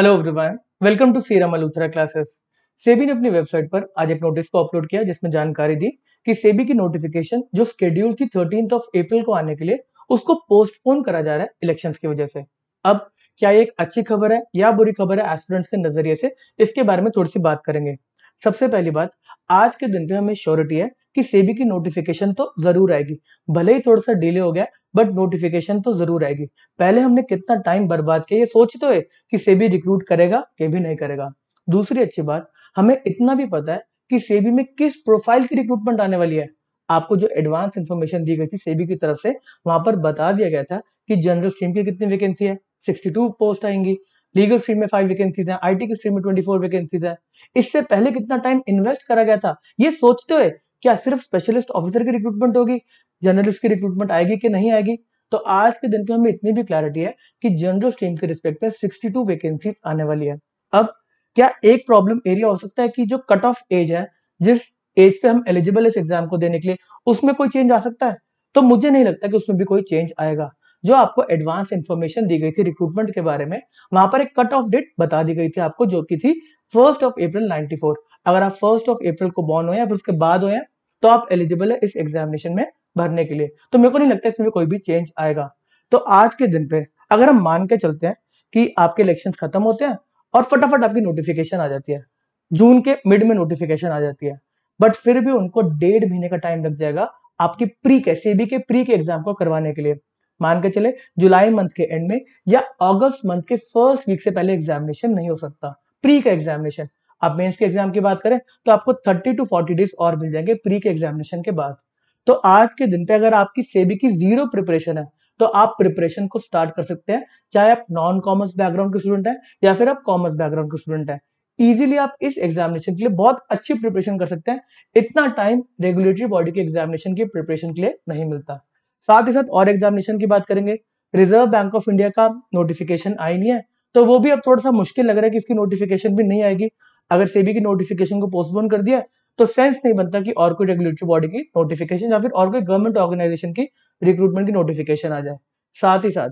Hello everyone welcome to Sira मलूथरा classes SEBI ने अपनी website पर आज एक नोटिस को अपलोड किया, जिसमें जानकारी दी कि सेबी की नोटिफिकेशन जो स्केड्यूल थी थर्टीन ऑफ़ अप्रैल को आने के लिए, उसको पोस्टपोन करा जा रहा है इलेक्शंस की वजह से। अब क्या एक अच्छी खबर है या बुरी खबर है एस्पिरेंट्स के नज़रिए से, इसके बारे में थोड़ी सी बात करेंगे। सबसे पहली बात, आज के दिन पे हमें श्योरिटी है कि सेबी की नोटिफिकेशन तो ज़रूर आएगी। भले ही थोड़ा सा डिले हो गया बट नोटिफिकेशन तो ज़रूर आएगी। पहले हमने कितना टाइम बर्बाद किया, ये सोच तो है कि सेबी रिक्रूट करेगा कि भी नहीं करेगा। दूसरी अच्छी बात, हमें इतना भी पता है कि सेबी में किस प्रोफ़ाइल की रिक्रूटमेंट आने वाली है। आपको जो एडवांस इन्फॉर्मेशन दी गई थी सेबी की तरफ़ से, वहाँ पर बता दिया गया था कि जनरल स्ट्रीम की कितनी वैकेंसी है। 62 पोस्ट आएँगी। लीगल स्ट्रीम में फाइव वैकेंसीज हैं आईटी की स्ट्रीम में 24 वैकेंसीज हैं। इससे पहले कितना टाइम इन्वेस्ट करा गया था, ये सोचते हुए क्या सिर्फ़ स्पेशलिस्ट ऑफिसर की रिक्रूटमेंट होगी? जर्नलिस्ट की रिक्रूटमेंट आएगी कि नहीं आएगी? तो आज के दिन पे हमें इतनी भी क्लैरिटी है कि जनरल स्ट्रीम के रिस्पेक्ट में 62 वैकेंसीज आने वाली है। अब क्या एक प्रॉब्लम एरिया हो सकता है कि जो कट ऑफ़ एज है, जिस एज पे हम एलिजिबल इस एग्ज़ाम को देने के लिए, उसमें कोई चेंज आ सकता है? तो मुझे नहीं लगता कि उसमें भी कोई चेंज आएगा। जो आपको एडवांस इन्फॉर्मेशन दी गई थी रिक्रूटमेंट के बारे में, वहाँ पर एक कट ऑफ़ डेट बता दी गई थी आपको, जो की थी फ़र्स्ट ऑफ़ अप्रैल 94 अगर आप फ़र्स्ट ऑफ़ अप्रैल को बॉर्न हो या फिर उसके बाद हो तो आप एलिजिबल है इस एग्जामिनेशन में भरने के लिए। तो मेरे को नहीं लगता इसमें कोई भी चेंज आएगा। तो आज के दिन पे अगर हम मान के चलते हैं कि आपके इलेक्शन खत्म होते हैं और फटाफट आपकी नोटिफिकेशन आ जाती है। जून के मिड में नोटिफिकेशन आ जाती है। बट फिर भी उनको डेढ़ महीने का टाइम लग जाएगा आपकी प्री के सीबी के प्री के एग्ज़ाम को करवाने के लिए। मान के चले जुलाई मंथ के एंड में या अगस्त मंथ के फ़र्स्ट वीक से पहले एग्जामिनेशन नहीं हो सकता। प्री का एग्जामिनेशन आप मेंस के एग्ज़ाम की बात करें तो आपको 30 टू 40 डेज़ और मिल जाएँगे प्री के एग्जामिनेशन के बाद। तो आज के दिन पे अगर आपकी सेबी की ज़ीरो प्रिपरेशन है तो आप प्रिपरेशन को स्टार्ट कर सकते हैं, चाहे आप नॉन कॉमर्स बैकग्राउंड के स्टूडेंट हैं, या फिर आप कॉमर्स बैकग्राउंड के स्टूडेंट हैं। इजीली आप इस एग्जामिनेशन के लिए बहुत अच्छी प्रिपरेशन कर सकते हैं। इतना टाइम रेगुलेटरी बॉडी के एग्जामिनेशन की प्रिपरेशन के लिए नहीं मिलता। साथ ही साथ और एग्जामिनेशन की बात करेंगे रिज़र्व बैंक ऑफ़ इंडिया का नोटिफिकेशन आई नहीं है तो वो भी अब थोड़ा सा मुश्किल लग रहा है कि इसकी नोटिफिकेशन भी नहीं आएगी। अगर सेबी की नोटिफिकेशन को पोस्टपोन कर दिया तो सेंस नहीं बनता कि और कोई रेगुलेटरी बॉडी की नोटिफिकेशन या फिर और कोई गवर्नमेंट ऑर्गेनाइजेशन की रिक्रूटमेंट की नोटिफिकेशन आ जाए। साथ ही साथ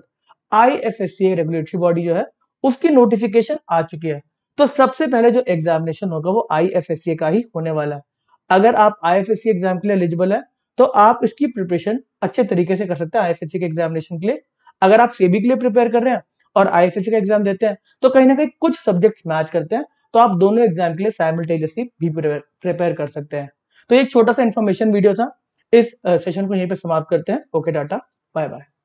आई रेगुलेटरी बॉडी जो है, उसकी नोटिफिकेशन आ चुकी है। तो सबसे पहले जो एग्जामिनेशन होगा, वो आई का ही होने वाला है। अगर आप आई एग्ज़ाम के लिए एलिजिबल है तो आप इसकी प्रिपरेशन अच्छे तरीके से कर सकते हैं आई के एग्जामिनेशन के लिए। अगर आप सेबी के लिए प्रिपेयर कर रहे हैं और आई का एग्ज़ाम देते हैं तो कहीं ना कहीं कुछ सब्जेक्ट मैच करते हैं तो आप दोनों एग्ज़ाम के लिए साइमल्टेनियसली भी प्रिपेयर कर सकते हैं। तो एक छोटा सा इन्फॉर्मेशन वीडियो था। इस सेशन को यहीं पे समाप्त करते हैं। Okay data bye bye